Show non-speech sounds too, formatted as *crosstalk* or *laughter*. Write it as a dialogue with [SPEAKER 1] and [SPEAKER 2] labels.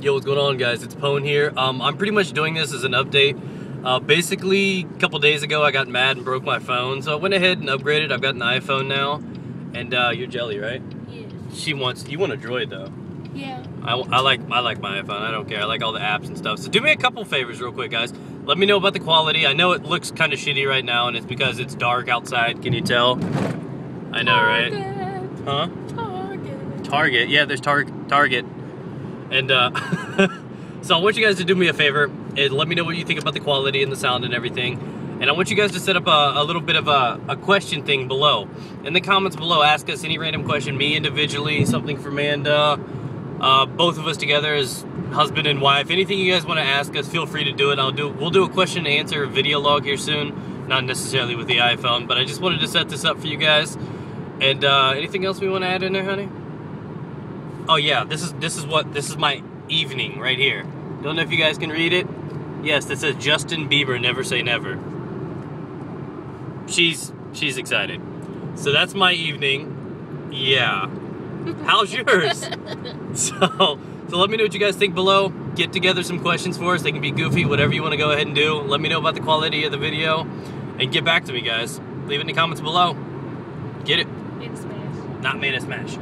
[SPEAKER 1] Yo, what's going on, guys? It's Pwn here. Um, I'm pretty much doing this as an update. Uh, basically, a couple days ago, I got mad and broke my phone, so I went ahead and upgraded. I've got an iPhone now, and uh, you're Jelly, right?
[SPEAKER 2] Yes.
[SPEAKER 1] She wants. You want a Droid though?
[SPEAKER 2] Yeah.
[SPEAKER 1] I, I like I like my iPhone. I don't care. I like all the apps and stuff. So do me a couple favors, real quick, guys. Let me know about the quality. I know it looks kind of shitty right now, and it's because it's dark outside. Can you tell? I know, right? Huh?
[SPEAKER 2] Target.
[SPEAKER 1] Target. Yeah, there's tar- Target. And uh, *laughs* so I want you guys to do me a favor and let me know what you think about the quality and the sound and everything. And I want you guys to set up a, a little bit of a, a question thing below. In the comments below, ask us any random question, me individually, something for Amanda, uh, both of us together as husband and wife. Anything you guys want to ask us, feel free to do it. I'll do. We'll do a question and answer video log here soon. Not necessarily with the iPhone, but I just wanted to set this up for you guys. And uh, anything else we want to add in there, honey? Oh yeah, this is this is what this is my evening right here. Don't know if you guys can read it. Yes, it says Justin Bieber, never say never. She's she's excited. So that's my evening. Yeah. *laughs* How's yours? *laughs* so so let me know what you guys think below. Get together some questions for us. They can be goofy, whatever you want to go ahead and do. Let me know about the quality of the video. And get back to me, guys. Leave it in the comments below. Get it. Not made a smash.